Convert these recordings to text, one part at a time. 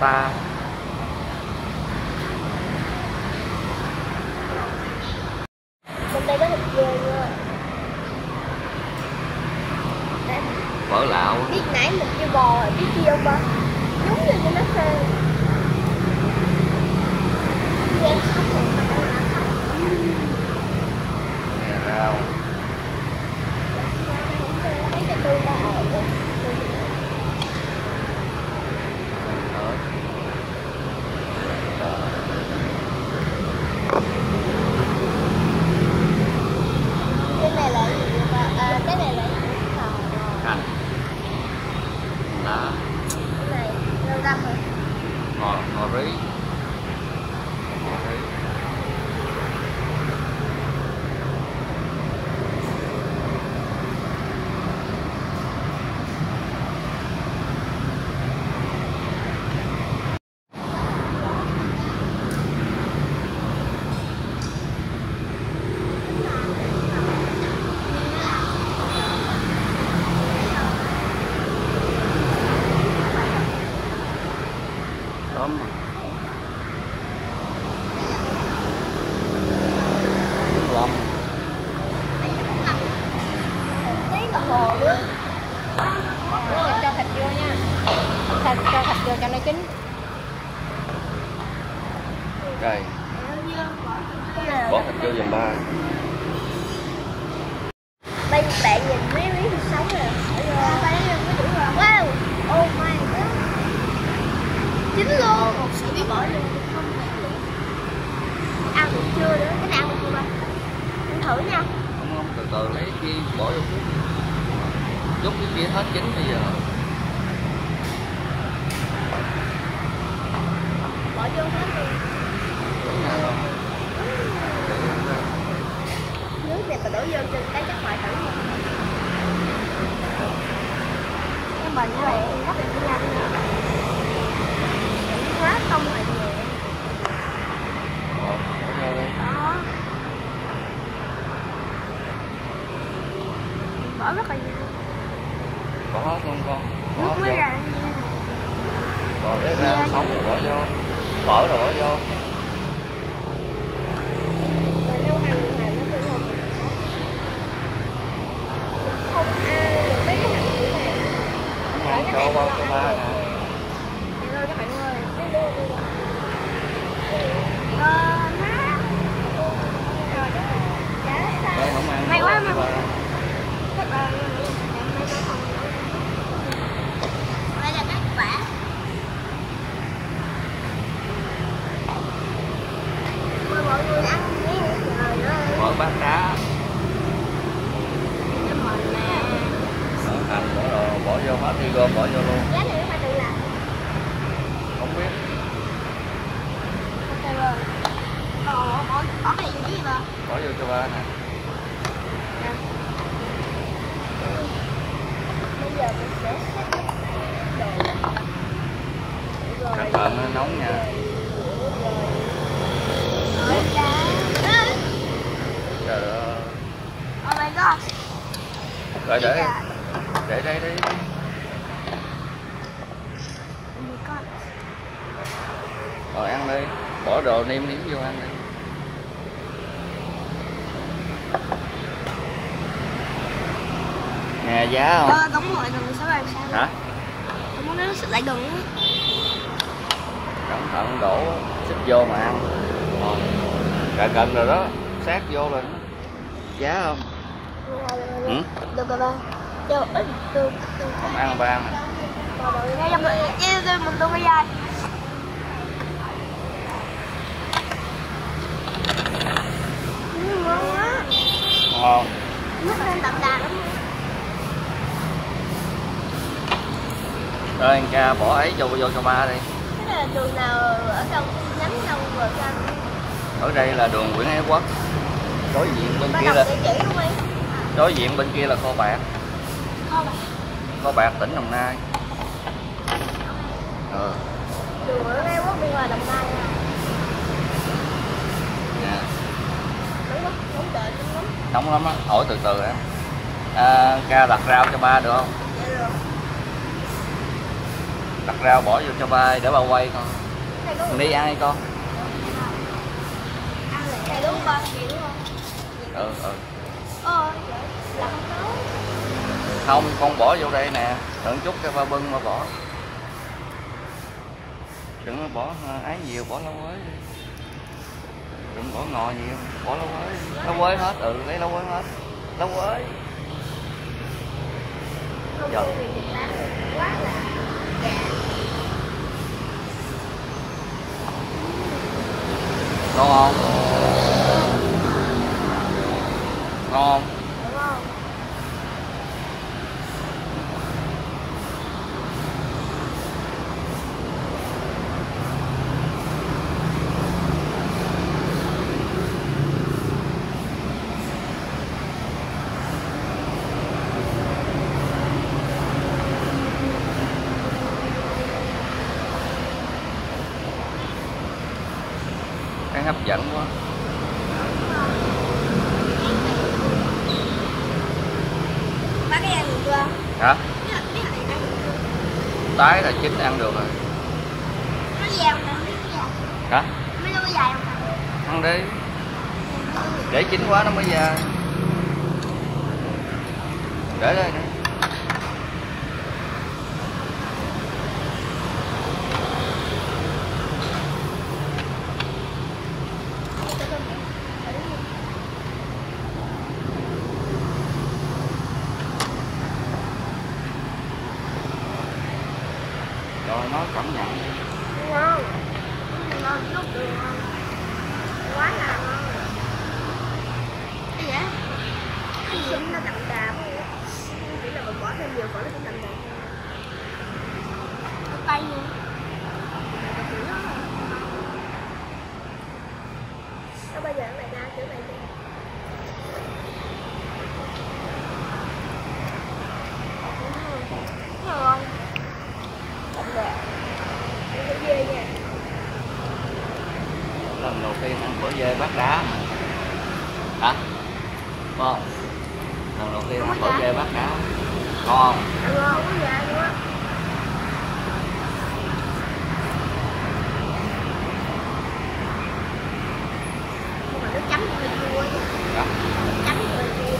ta. Phở lạo biết nãy mình kêu bò rồi biết chi không ba? Đúng như cho nó phê em sống một mình đâu là không nè rau thấy cho tôi là ở ớt cái này là gì vậy ba à, cái này là gì Ờ, hành lá cái này rau răm hả ngò ngò rí ngò rí tôm lòng tí đồng hồ nữa rồi cho thịt vô nha thịt cho thịt vô cho nó chín rồi bó thịt vô dùm ba. Đây bạn nhìn mấy miếng thịt sống rồi. Wow oh my god. Chín luôn. Một sự bí bỏ luôn không ăn được. Chưa nữa cái nào ăn chưa ba? Ăn thử nha. Không không từ từ lấy kia bỏ vô chút cái kia hết chín bây giờ. Bỏ vô hết không nước này mà đổ vô trên cái chắc phải nha cái mình như vậy rất là nhanh. Quá không là nhẹ bỏ đi đó rất là nhiều bỏ hết luôn con. Bỏ nước hết mới ra. Bỏ cái ra sống rồi bỏ vô. Bỏ rồi bỏ vô mà nấu ăn như này nó cũng không không ăn được mấy cái hạt như này không ăn cho bao cho ba nè Đi thôi các bạn ơi Đi luôn, đi luôn. Ờ, má. Rồi, chả sao. đây không ăn May bỏ quá cho mà. ba. Chắc là em mấy cái không Đây là các quả Mời mọi người ăn nhé Trời ơi bỏ bát đá Cái mình nè bỏ hành bỏ đồ bỏ vô hết đi gom bỏ vô luôn Giá này các bạn tự làm không biết Ok rồi Ờ, bỏ, bỏ cái này vô chứ gì bà bỏ vô cho ba nè Bây giờ mình sẽ xếp đồ Rồi cẩn thận nó nóng nha Rồi cá trời ơi Oh my god rồi để Dạ. để đây đi Oh my god rồi ăn đi. Bỏ đồ nêm nếm vô ăn đi. Nè giá không? Ờ, đóng lại gần sáu làm sao. Hả? Không muốn nó xịt lại gần á. Cẩn thận đổ xích vô mà ăn. Rồi gần gần rồi đó. Sát vô rồi. Đó giá không? Ừ? Được rồi. Ba. Cho ít được được không ăn ba ăn à? Rồi đây mình tôi ngon quá ngon Nước lên đậm đà lắm rồi anh ca bỏ ấy vô vô cho ba đi. Cái này là đường nào ở trong nhánh đâu vừa ra ở đây là đường Nguyễn Ái Quốc. Đối diện bên Ba kia là đối diện bên kia là kho bạc. Không kho bạc tỉnh Đồng Nai ờ. Đường ở đây quốc bên ngoài Đồng Nai à nè Đúng không? Đúng đúng lắm. Nóng lắm á hỏi từ từ em à, ca đặt rau cho ba được không? Dạ rồi đặt rau bỏ vô cho ba để ba quay con. Mình đi ăn đi con? ăn đúng không ba chị đúng không? Ừ ừ. Ờ là không không con bỏ vô đây nè. Đợi chút cái ba bưng mà bỏ đừng bỏ ờ, ấy nhiều bỏ lâu quế đi. Đừng bỏ ngò nhiều bỏ lâu quế lâu quế hết ừ lấy lâu quế hết. Lâu quế. Dạ. ngon không? Ngon không cái hấp dẫn quá. Bác cái ăn được chưa hả? Tái là chín ăn được rồi. Nó dài không dài hả? Mấy nó dài không? Ăn đi. Để chín quá nó mới ra để đây nè rồi nói cảm nhận đi. ngon ngon chút được ngon quá là ngon cái gì vậy cái gì nó đậm đà chỉ là mình bỏ thêm nhiều phở nó cũng đậm đà. Tay nữa Sao bây giờ cái này ra kiểu này đi ngon đậm đà. Ăn cái dê nha. Lần đầu tiên ăn phở dê bát đá. Mà. hả? Không lần đầu tiên ăn phở dê bát ngon. Không ngon quá dạ luôn á Nhưng mà nước chấm thì hơi chua nha Hả? Chấm thì hơi chua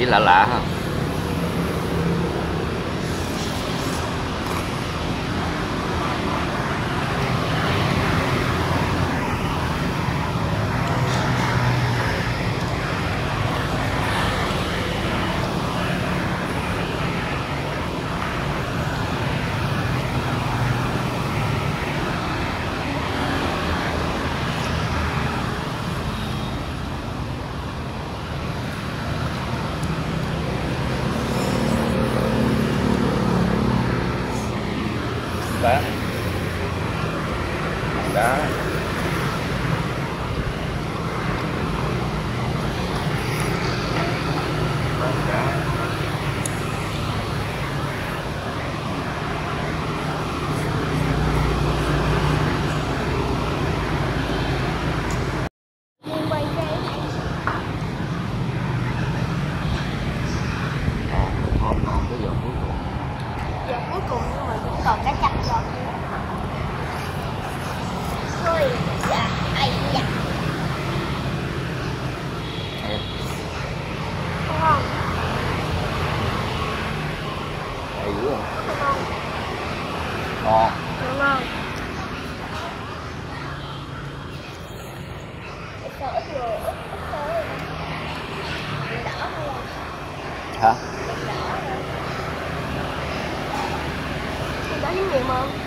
gì lạ lạ ha. Đá đá đá Nhưng quay cái ngon ngon ngon cái giờ cuối cùng Giờ cuối cùng nhưng mà cũng còn cá chạch giòn Thôi dạ ai dạ Em, Ngon hay dữ không ngon ngon ngon Sợ ít rồi, ít ít thôi Mình đỡ thôi hả? Mình đã những gì không?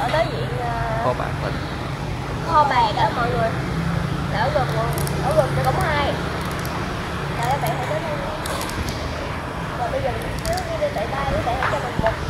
ở đối diện uh, kho bạc mình. kho bạc đó mọi người. Ở gần ở gần cái cổng hai. Các bạn hãy đến đây và bây giờ mình cứ đi tay tay các bạn hãy cho mình một